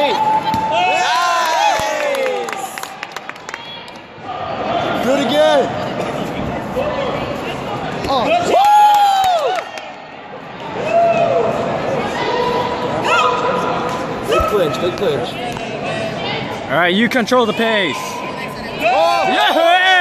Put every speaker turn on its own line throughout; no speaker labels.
three. Nice! Again. Oh. Good clinch, good clinch.
All right, you control the pace.
Oh.
Yeah!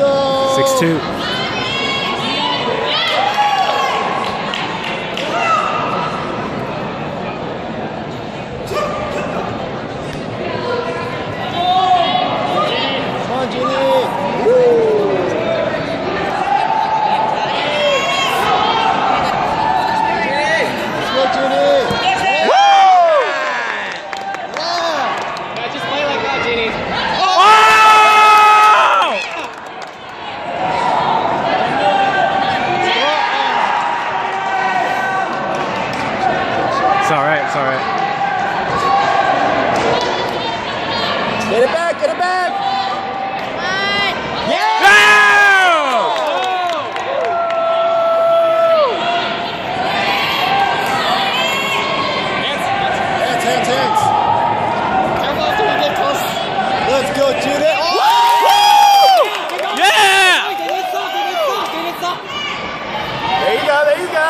Six two.
Come on, Jeannie! Let's go, Jeannie! Yeah!
just play like that, Jeannie.
Oh! It's all right. It's all right.
Get it back, get it back! Yeah!
Oh!
Hands, hands, hands!
Careful after we get close.
Let's go, Jeannie! Oh!
Yeah!
They need stop, they need stop, they need stop.
There you go, there you go!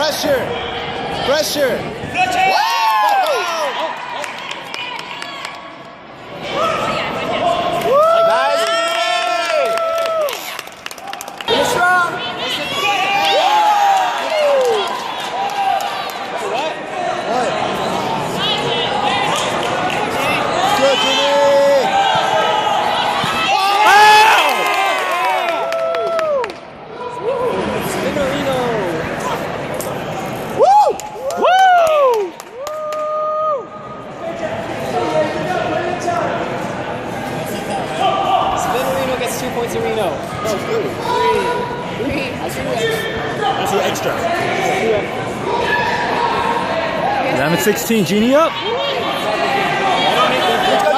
Pressure! Pressure! Nice!
Reno.
That was.
Three. I see you.
That's the extra.
11 16. Jeannie up.
Let's go,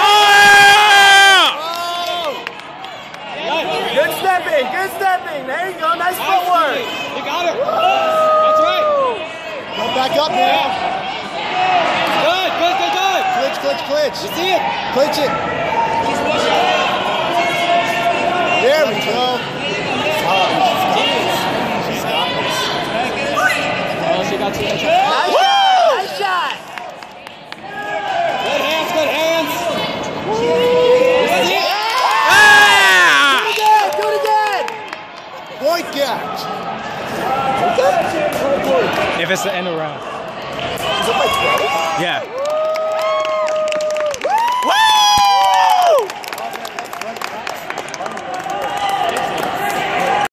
Oh!
Good stepping, good stepping. There you go, nice footwork.
You got it. That's right.
Go back up now.
Good, good, good, good.
Clinch, clinch, clinch.
You see it?
Clinch it. There we.
Oh, she got two. Good
Nice shot, nice shot.
Good hands, good hands. You see it?
Ah!
Again, do it again. Point catch.
If it's the end of round.
Is it my throat?
Yeah.